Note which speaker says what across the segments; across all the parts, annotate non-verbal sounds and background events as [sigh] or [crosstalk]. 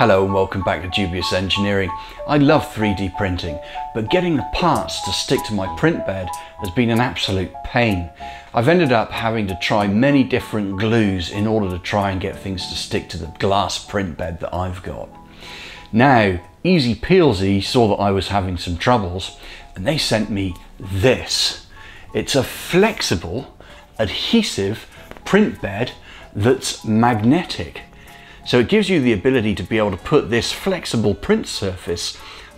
Speaker 1: Hello and welcome back to Dubious Engineering. I love 3D printing, but getting the parts to stick to my print bed has been an absolute pain. I've ended up having to try many different glues in order to try and get things to stick to the glass print bed that I've got. Now, Easy Peelzy saw that I was having some troubles and they sent me this. It's a flexible, adhesive print bed that's magnetic. So it gives you the ability to be able to put this flexible print surface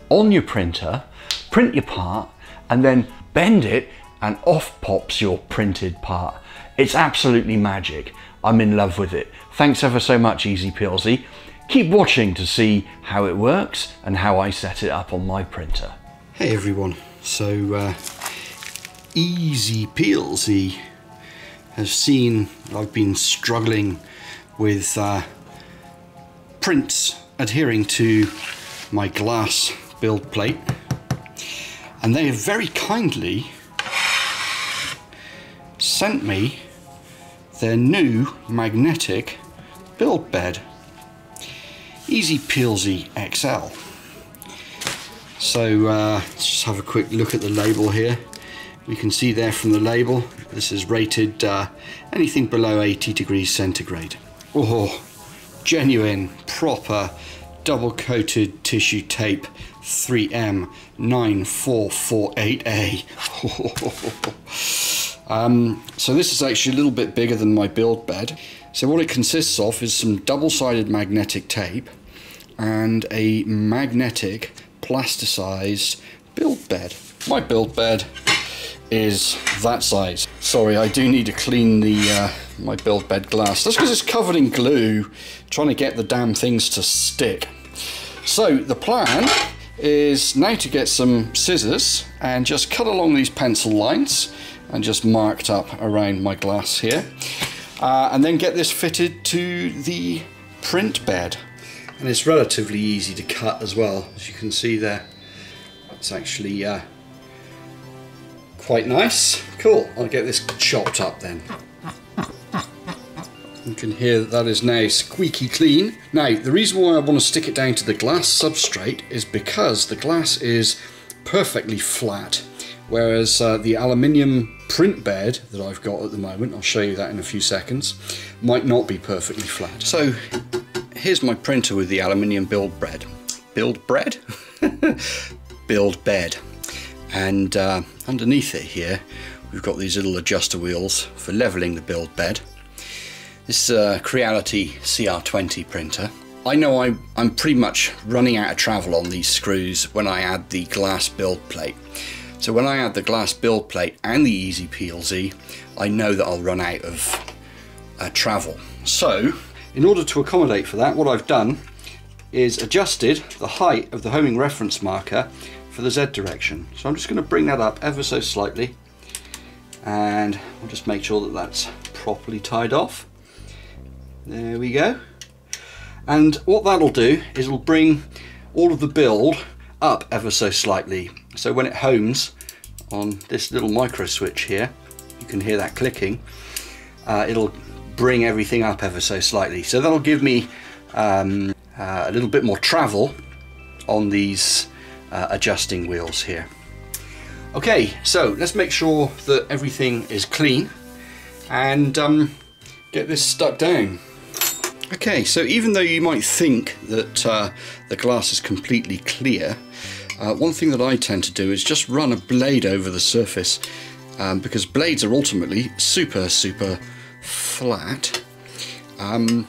Speaker 1: on your printer, print your part, and then bend it and off pops your printed part. It's absolutely magic. I'm in love with it. Thanks ever so much, Easy Peelzy. Keep watching to see how it works and how I set it up on my printer.
Speaker 2: Hey everyone, so uh, Easy Peelzy has seen I've been struggling with uh, prints adhering to my glass build plate. And they have very kindly sent me their new magnetic build bed. Easy Peelzy XL so uh, let's just have a quick look at the label here. We can see there from the label this is rated uh, anything below 80 degrees centigrade. Oh genuine, proper, double coated tissue tape 3M 9448A. [laughs] um, so this is actually a little bit bigger than my build bed. So what it consists of is some double-sided magnetic tape and a magnetic plasticized build bed. My build bed is that size. Sorry, I do need to clean the uh, my build bed glass. That's because it's covered in glue, trying to get the damn things to stick. So the plan is now to get some scissors and just cut along these pencil lines and just marked up around my glass here. Uh, and then get this fitted to the print bed. And it's relatively easy to cut as well, as you can see there. It's actually uh, quite nice. Cool, I'll get this chopped up then. You can hear that that is now squeaky clean. Now, the reason why I want to stick it down to the glass substrate is because the glass is perfectly flat, whereas uh, the aluminium print bed that I've got at the moment, I'll show you that in a few seconds, might not be perfectly flat. So, here's my printer with the aluminium build bread. Build bread? [laughs] build bed and uh, underneath it here we've got these little adjuster wheels for leveling the build bed. This is a Creality CR20 printer. I know I, I'm pretty much running out of travel on these screws when I add the glass build plate. So when I add the glass build plate and the Easy Peelzy, I know that I'll run out of uh, travel. So in order to accommodate for that, what I've done is adjusted the height of the homing reference marker for the Z direction. So I'm just going to bring that up ever so slightly and we'll just make sure that that's properly tied off. There we go. And what that'll do is it'll bring all of the build up ever so slightly. So when it homes on this little micro switch here, you can hear that clicking, uh, it'll bring everything up ever so slightly. So that'll give me um, uh, a little bit more travel on these uh, adjusting wheels here. Okay, so let's make sure that everything is clean and um, get this stuck down. Okay, so even though you might think that uh, the glass is completely clear, uh, one thing that I tend to do is just run a blade over the surface um, because blades are ultimately super, super flat. Um,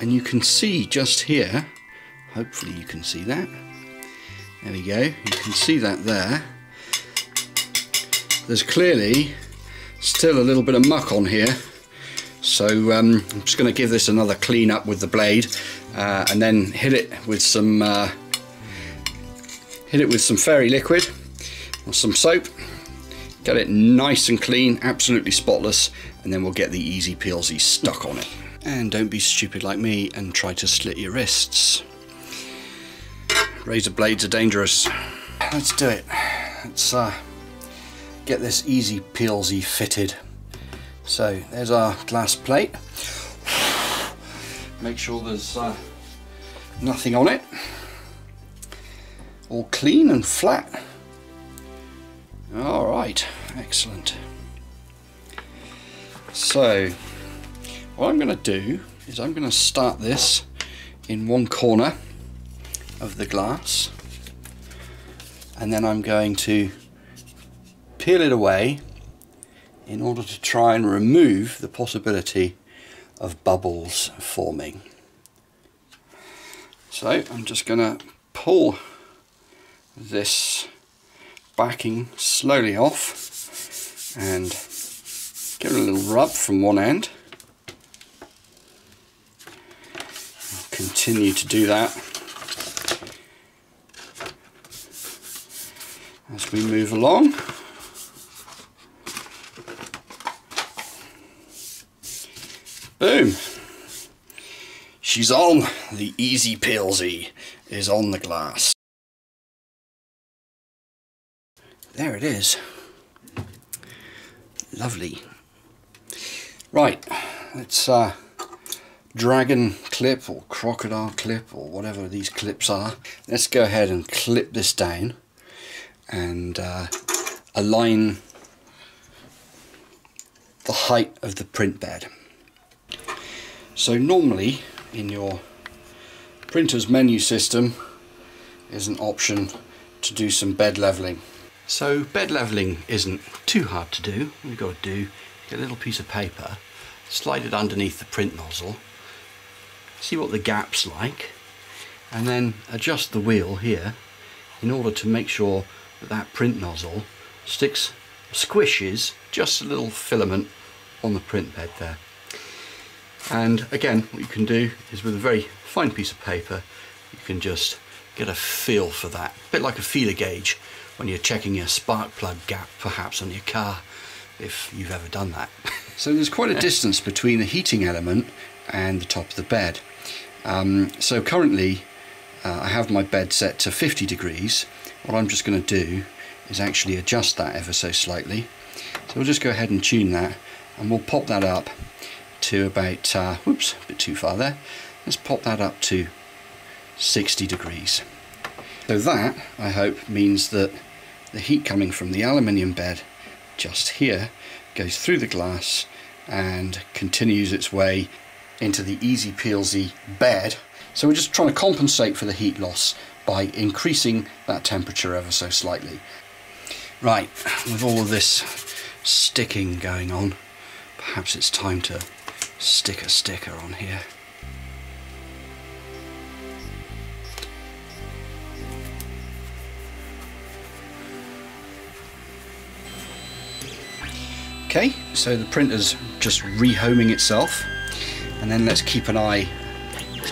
Speaker 2: and you can see just here, hopefully you can see that, there we go, you can see that there. There's clearly still a little bit of muck on here. So um, I'm just going to give this another clean up with the blade uh, and then hit it with some uh, hit it with some fairy liquid or some soap get it nice and clean absolutely spotless and then we'll get the easy peelzy stuck on it and don't be stupid like me and try to slit your wrists Razor blades are dangerous. Let's do it. Let's uh, get this easy peelzy fitted. So there's our glass plate. Make sure there's uh, Nothing on it. All clean and flat. All right, excellent. So, what I'm going to do is I'm going to start this in one corner of the glass and then I'm going to peel it away in order to try and remove the possibility of bubbles forming. So I'm just going to pull this backing slowly off and give it a little rub from one end. I'll continue to do that as we move along. Boom. She's on. The Easy Peelzy is on the glass. There it is. Lovely. Right, let's uh, dragon clip or crocodile clip or whatever these clips are. Let's go ahead and clip this down and uh, align the height of the print bed. So normally in your printer's menu system is an option to do some bed leveling. So bed leveling isn't too hard to do. All you've got to do, get a little piece of paper, slide it underneath the print nozzle, see what the gap's like, and then adjust the wheel here in order to make sure that that print nozzle sticks, squishes just a little filament on the print bed there. And again, what you can do is with a very fine piece of paper, you can just get a feel for that. A bit like a feeler gauge when you're checking your spark plug gap perhaps on your car, if you've ever done that. [laughs] so there's quite a distance between the heating element and the top of the bed. Um, so currently uh, I have my bed set to 50 degrees. What I'm just going to do is actually adjust that ever so slightly. So we'll just go ahead and tune that and we'll pop that up to about, uh, whoops, a bit too far there. Let's pop that up to 60 degrees. So that, I hope, means that the heat coming from the aluminium bed just here goes through the glass and continues its way into the Easy Peelzy bed. So we're just trying to compensate for the heat loss by increasing that temperature ever so slightly. Right, with all of this sticking going on, perhaps it's time to stick a sticker on here. Okay, so the printer's just rehoming itself and then let's keep an eye,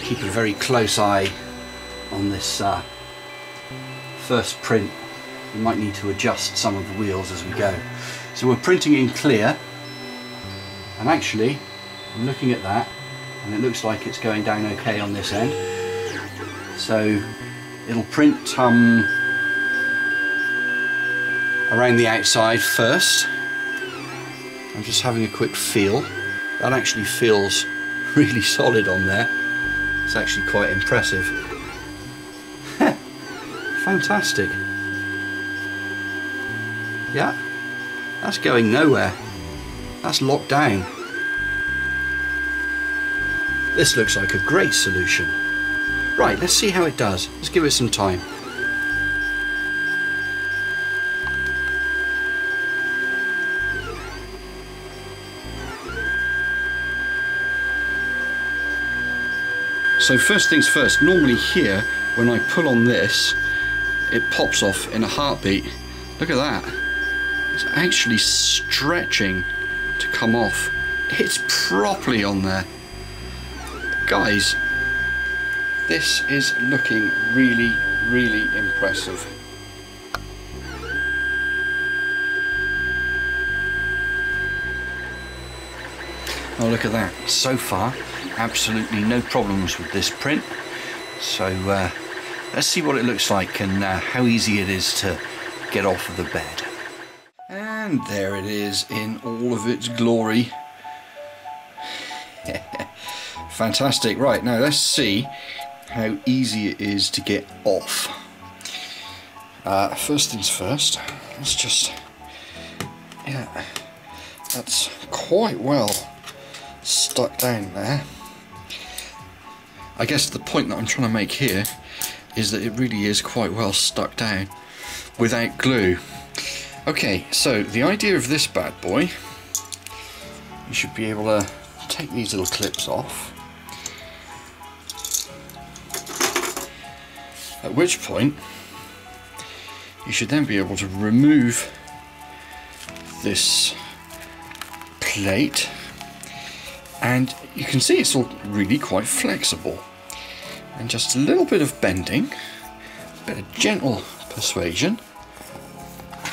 Speaker 2: keep a very close eye on this uh, first print. We might need to adjust some of the wheels as we go. So we're printing in clear and actually I'm looking at that and it looks like it's going down okay on this end. So it'll print um, around the outside first I'm just having a quick feel. That actually feels [laughs] really solid on there. It's actually quite impressive. [laughs] Fantastic. Yeah, that's going nowhere. That's locked down. This looks like a great solution. Right, let's see how it does. Let's give it some time. So first things first, normally here, when I pull on this, it pops off in a heartbeat. Look at that. It's actually stretching to come off. It's properly on there. Guys, this is looking really, really impressive. Oh, look at that. So far, absolutely no problems with this print. So uh, let's see what it looks like and uh, how easy it is to get off of the bed. And there it is in all of its glory. Fantastic. Right, now let's see how easy it is to get off. Uh, first things first, let's just, yeah, that's quite well stuck down there. I guess the point that I'm trying to make here is that it really is quite well stuck down without glue. Okay, so the idea of this bad boy, you should be able to take these little clips off. At which point, you should then be able to remove this plate and you can see it's all really quite flexible. And just a little bit of bending a bit of gentle persuasion.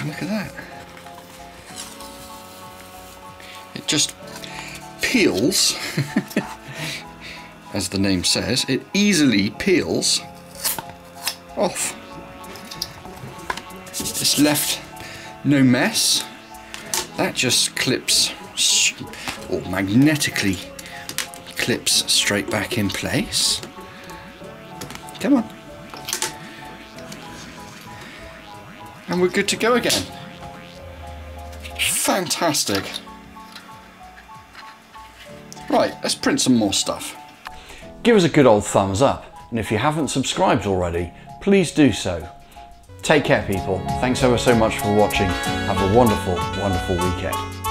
Speaker 2: Look at that. It just peels [laughs] as the name says it easily peels off. It's left no mess. That just clips or magnetically clips straight back in place. Come on. And we're good to go again. Fantastic. Right let's print some more stuff.
Speaker 1: Give us a good old thumbs up. And if you haven't subscribed already please do so Take care, people. Thanks ever so much for watching. Have a wonderful, wonderful weekend.